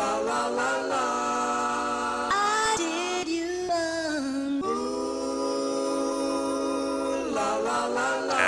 la la la la. I did you wrong. Ooh, la la la la.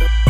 Bye.